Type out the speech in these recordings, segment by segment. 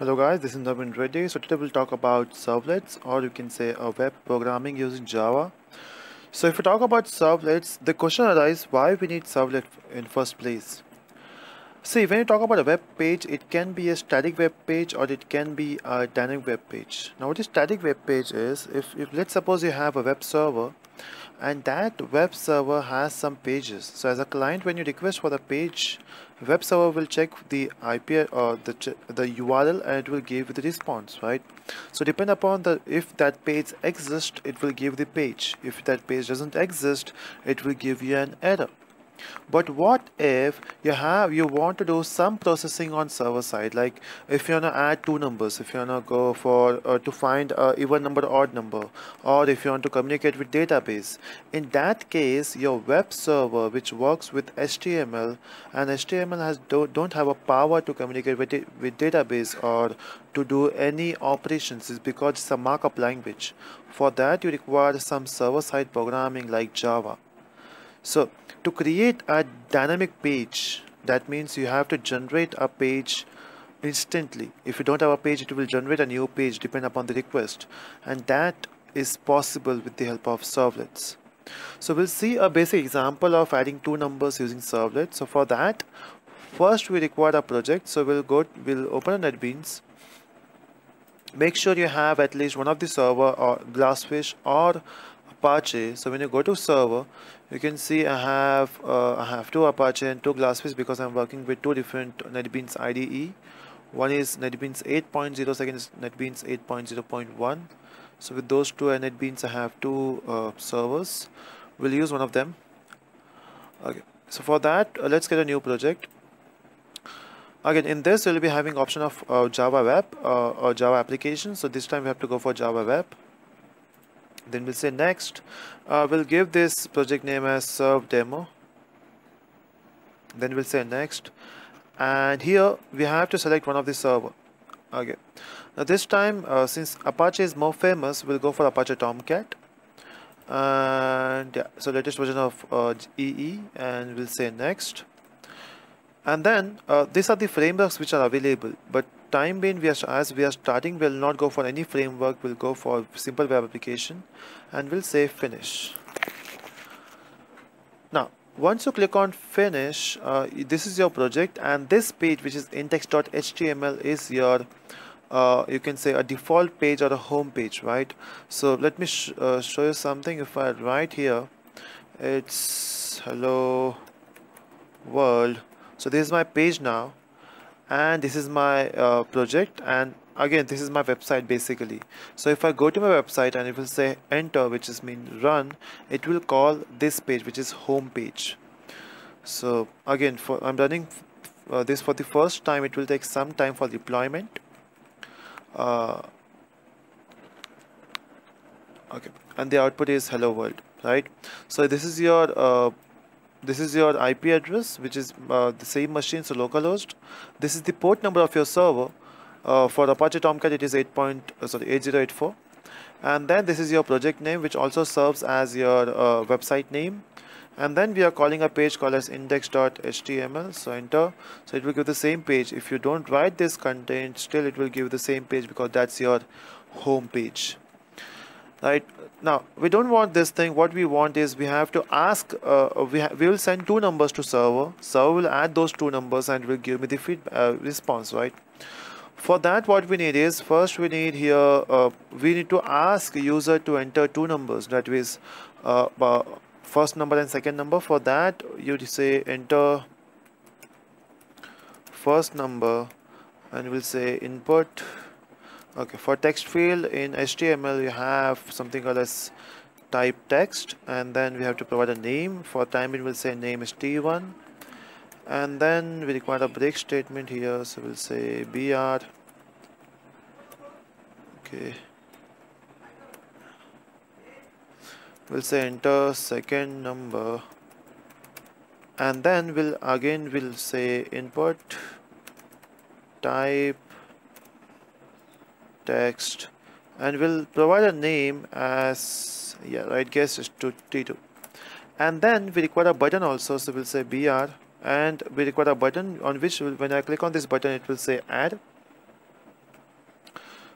Hello guys, this is Navin Reddy. So today we'll talk about servlets or you can say a web programming using Java. So if we talk about servlets, the question arises why we need servlet in first place. See, when you talk about a web page, it can be a static web page or it can be a dynamic web page. Now what a static web page is, if, if let's suppose you have a web server and that web server has some pages. So as a client, when you request for the page, web server will check the IP or uh, the, the URL and it will give the response, right? So depend upon the if that page exists, it will give the page. If that page doesn't exist, it will give you an error but what if you have you want to do some processing on server side? Like if you want to add two numbers if you want to go for uh, to find a even number odd number or if you want to communicate with database. In that case your web server which works with html and html has don't, don't have a power to communicate with, it, with database or to do any operations is because it's a markup language. For that you require some server-side programming like java so to create a dynamic page, that means you have to generate a page instantly. If you don't have a page, it will generate a new page depending upon the request. And that is possible with the help of servlets. So we'll see a basic example of adding two numbers using servlets. So for that, first we require a project. So we'll go, we'll open a NetBeans. Make sure you have at least one of the server or Glassfish or Apache. So when you go to server, you can see I have uh, I have two Apache and two Glassfish because I'm working with two different NetBeans IDE. One is NetBeans 8.0, second is NetBeans 8.0.1. So with those two NetBeans, I have two uh, servers. We'll use one of them. Okay. So for that, uh, let's get a new project. Again, in this, we'll be having option of uh, Java Web uh, or Java application. So this time we have to go for Java Web then we'll say next uh, we'll give this project name as serve demo. Then we'll say next and here we have to select one of the server. Okay. Now this time uh, since Apache is more famous we'll go for Apache Tomcat. And yeah so latest version of uh, EE and we'll say next and then uh, these are the frameworks which are available but time being we are as we are starting we'll not go for any framework we'll go for simple web application and we'll say finish. Now once you click on finish uh, this is your project and this page which is index.html is your uh, you can say a default page or a home page right? So let me sh uh, show you something. If I write here it's hello world so this is my page now and this is my uh, project and again this is my website basically. So if I go to my website and it will say enter which is mean run it will call this page which is home page. So again for I'm running uh, this for the first time. It will take some time for deployment. Uh, okay. And the output is hello world right? So this is your uh, this is your IP address which is uh, the same machine so localhost. This is the port number of your server. Uh, for Apache Tomcat it is 8. Point, uh, sorry 8084 and then this is your project name which also serves as your uh, website name. And then we are calling a page called as index.html so enter. So it will give the same page. If you don't write this content still it will give the same page because that's your home page right? Now we don't want this thing. What we want is we have to ask uh, we, we will send two numbers to server. Server will add those two numbers and will give me the feed uh, response right? For that what we need is first we need here uh, we need to ask user to enter two numbers. That is uh, uh, first number and second number. For that you say enter first number and we'll say input okay for text field in HTML you have something called as type text and then we have to provide a name. For time it will say name is t1 and then we require a break statement here so we'll say br okay. We'll say enter second number. And then we'll again we'll say input type text and we'll provide a name as yeah right guess is to t2 and then we require a button also so we'll say br and we require a button on which when i click on this button it will say add.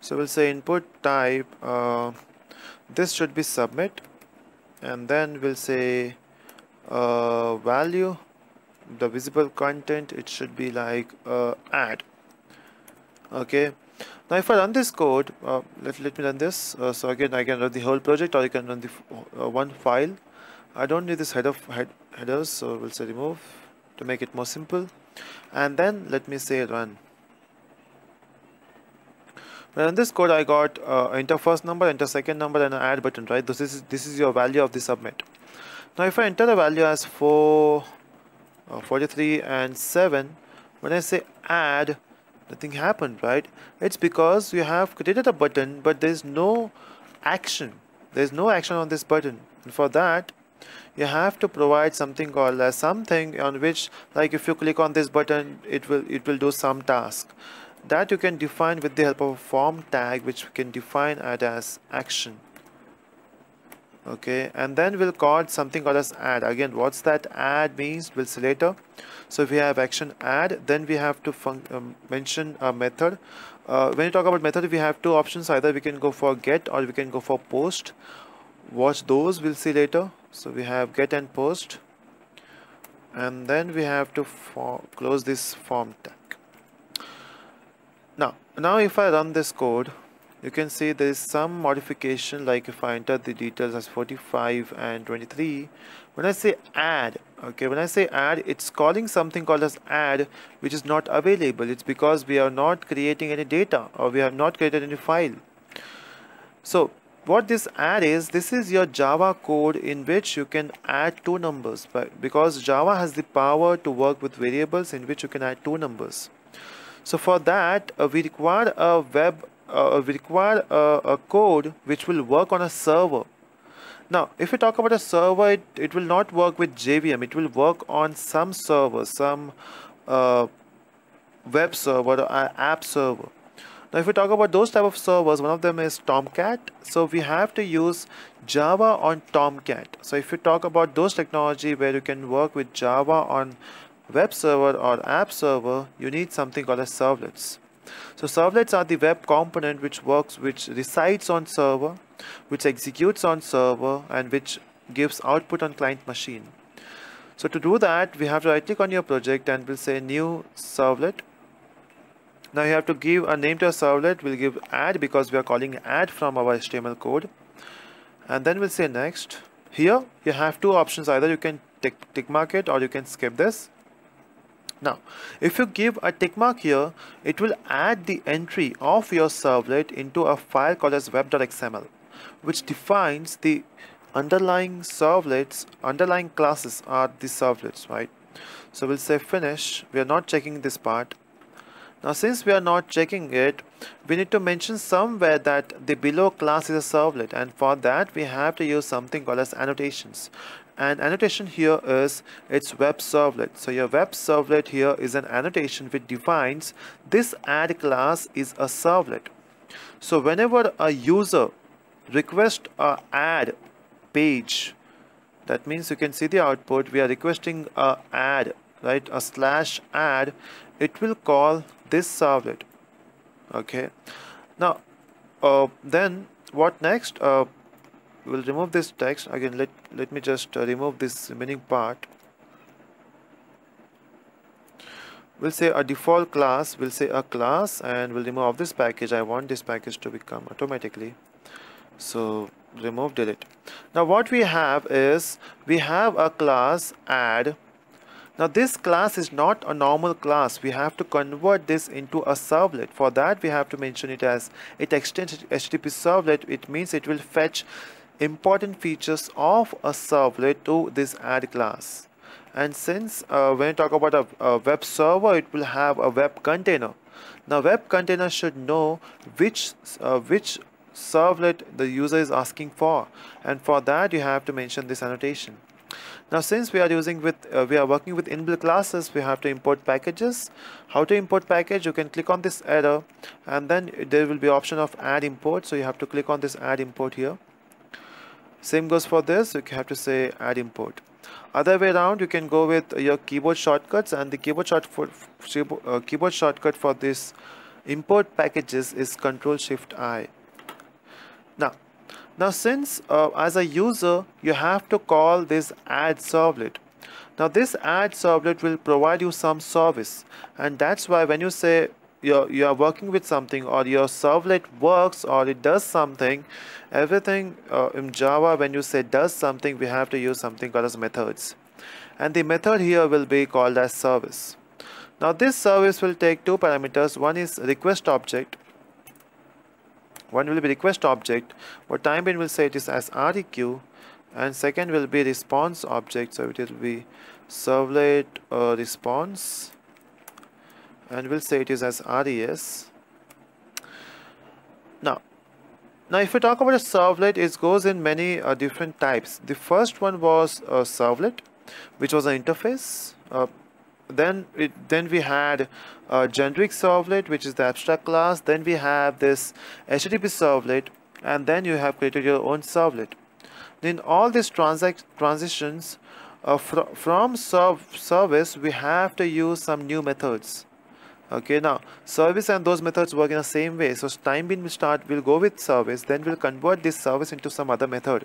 So we'll say input type uh, this should be submit and then we'll say uh, value the visible content it should be like uh, add. Okay now if I run this code uh, let, let me run this. Uh, so again I can run the whole project or I can run the uh, one file. I don't need this header head, headers so we'll say remove to make it more simple. And then let me say run. Now in this code I got uh, enter first number enter second number and an add button right? This is this is your value of the submit. Now if I enter the value as 4 uh, 43 and 7 when I say add nothing happened right? It's because you have created a button but there's no action. There's no action on this button. And for that you have to provide something called as something on which like if you click on this button it will it will do some task. That you can define with the help of a form tag which we can define it as action okay and then we'll call something called as add. Again what's that? Add means we'll see later so if we have action add then we have to um, mention a method. Uh, when you talk about method we have two options. Either we can go for get or we can go for post. Watch those we'll see later. So we have get and post. And then we have to close this form tag. Now now if I run this code you can see there is some modification like if I enter the details as 45 and 23 when I say add okay when I say add it's calling something called as add which is not available. It's because we are not creating any data or we have not created any file. So what this add is this is your java code in which you can add two numbers but because java has the power to work with variables in which you can add two numbers. So for that uh, we require a web uh, require a, a, code which will work on a server. Now, if we talk about a server, it, it will not work with JVM. It will work on some server, some uh, web server or app server. Now, if we talk about those type of servers, one of them is Tomcat. So we have to use Java on Tomcat. So if you talk about those technology where you can work with Java on web server or app server, you need something called as servlets. So servlets are the web component which works, which resides on server, which executes on server and which gives output on client machine. So to do that, we have to right click on your project and we'll say new servlet. Now you have to give a name to a servlet. We'll give add because we are calling add from our HTML code. And then we'll say next. Here you have two options. Either you can tick, tick mark it or you can skip this. Now, if you give a tick mark here, it will add the entry of your servlet into a file called as web.xml, which defines the underlying servlets, underlying classes are the servlets, right? So we'll say finish. We are not checking this part. Now, since we are not checking it, we need to mention somewhere that the below class is a servlet and for that we have to use something called as annotations and annotation here is its web servlet. So your web servlet here is an annotation which defines this add class is a servlet. So whenever a user requests a add page that means you can see the output. We are requesting a add right? A slash add. It will call this servlet. Okay. Now uh, then what next? Uh, we'll remove this text again let let me just uh, remove this remaining part we'll say a default class we'll say a class and we'll remove this package I want this package to become automatically so remove delete now what we have is we have a class add now this class is not a normal class. We have to convert this into a servlet. For that we have to mention it as it extends HTTP servlet. It means it will fetch important features of a servlet to this add class. And since uh, when you talk about a, a, web server it will have a web container. Now web container should know which uh, which servlet the user is asking for. And for that you have to mention this annotation. Now since we are using with uh, we are working with inbuilt classes we have to import packages. How to import package? You can click on this error and then there will be option of add import. So you have to click on this add import here same goes for this. You have to say add import. Other way around you can go with your keyboard shortcuts and the keyboard short for uh, keyboard shortcut for this import packages is control shift I. Now now since uh, as a user you have to call this add servlet. Now this add servlet will provide you some service and that's why when you say you're, you are working with something or your servlet works or it does something everything uh, in Java when you say does something we have to use something called as methods. And the method here will be called as service. Now this service will take two parameters. One is request object. One will be request object. What time bin will say it is as req and second will be response object. So it will be servlet uh, response and we'll say it is as res now now if we talk about a servlet it goes in many uh, different types. The first one was a servlet which was an interface. Uh, then it then we had a generic servlet which is the abstract class. Then we have this http servlet and then you have created your own servlet. In all these transac transitions uh, fr from serv service we have to use some new methods okay now service and those methods work in the same way. So time being will start will go with service then we'll convert this service into some other method.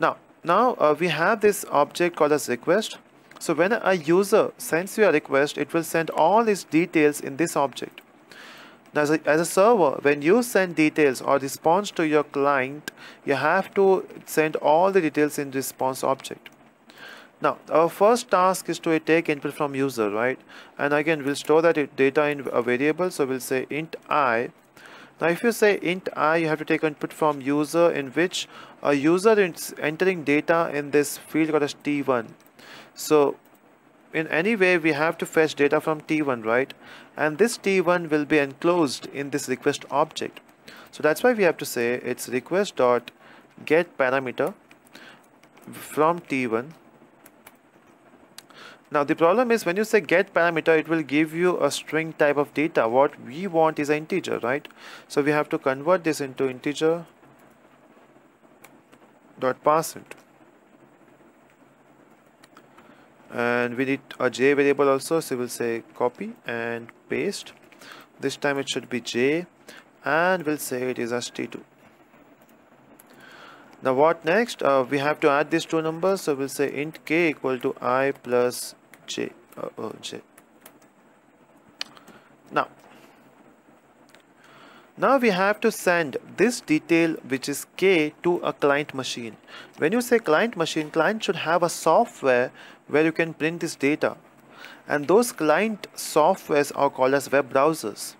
Now now uh, we have this object called as request. So when a user sends you a request it will send all its details in this object. Now as a, as a server when you send details or response to your client you have to send all the details in response object now our first task is to take input from user right? And again we'll store that data in a variable. So we'll say int i. Now if you say int i you have to take input from user in which a user is entering data in this field called as t1 so in any way we have to fetch data from t1 right? And this t1 will be enclosed in this request object. So that's why we have to say it's request dot get parameter from t1 now the problem is when you say get parameter it will give you a string type of data. What we want is an integer right? So we have to convert this into integer dot parseInt and we need a j variable also. So we'll say copy and paste. This time it should be j. And we'll say it is as t2 now what next? Uh, we have to add these two numbers. So we'll say int k equal to i plus j uh, oh, j. Now now we have to send this detail which is k to a client machine. When you say client machine client should have a software where you can print this data. And those client softwares are called as web browsers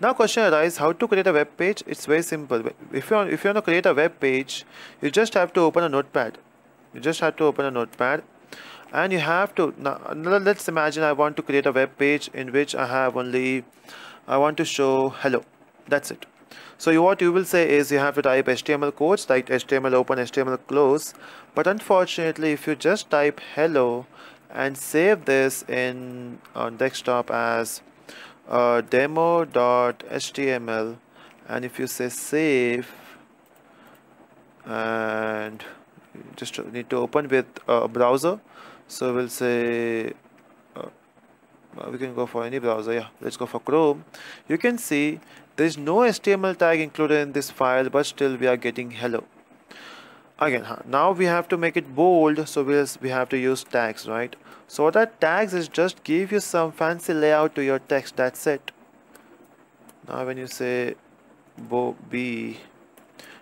now question arises how to create a web page? It's very simple. If you want, if you want to create a web page you just have to open a notepad. You just have to open a notepad. And you have to now let's imagine I want to create a web page in which I have only I want to show hello. That's it. So you, what you will say is you have to type HTML codes like HTML open HTML close. But unfortunately if you just type hello and save this in on desktop as uh, demo.html and if you say save and just need to open with a browser. So we'll say uh, we can go for any browser. Yeah let's go for Chrome. You can see there is no HTML tag included in this file but still we are getting hello again now we have to make it bold so we we have to use tags right? So that tags is just give you some fancy layout to your text that's it. Now when you say bo b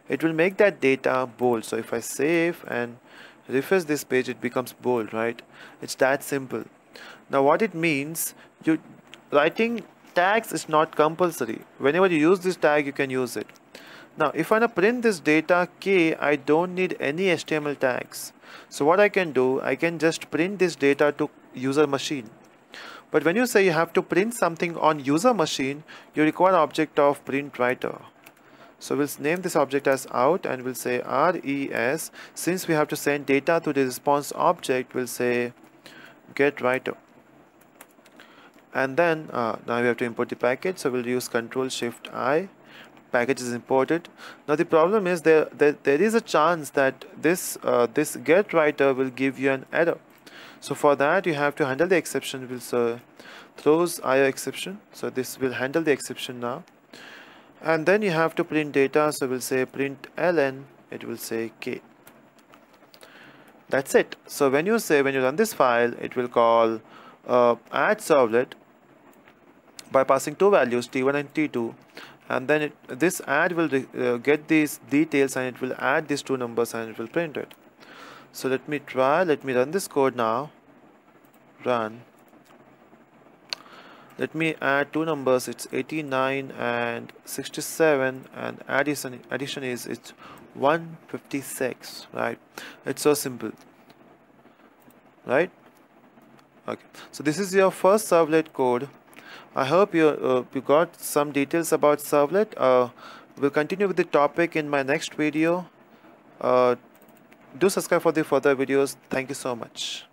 it will make that data bold. So if I save and refresh this page it becomes bold right? It's that simple. Now what it means you writing tags is not compulsory. Whenever you use this tag you can use it now if I want to print this data k I don't need any HTML tags so what I can do I can just print this data to user machine but when you say you have to print something on user machine you require object of print writer so we'll name this object as out and we'll say res. Since we have to send data to the response object, we'll say get writer. And then uh, now we have to import the package. So we'll use Control Shift I. Package is imported. Now the problem is there there, there is a chance that this uh, this get writer will give you an error. so for that you have to handle the exception. Will so throws IO exception. So this will handle the exception now. And then you have to print data. So we'll say print ln it will say k. That's it. So when you say when you run this file it will call uh, add servlet by passing two values t1 and t2 and then it, this add will uh, get these details and it will add these two numbers and it will print it. So let me try let me run this code now. Run. Let me add two numbers it's 89 and 67 and addition addition is it's 156 right? It's so simple right? Okay. So this is your first servlet code I hope you uh, you got some details about servlet. Uh, we'll continue with the topic in my next video. Uh, do subscribe for the further videos. Thank you so much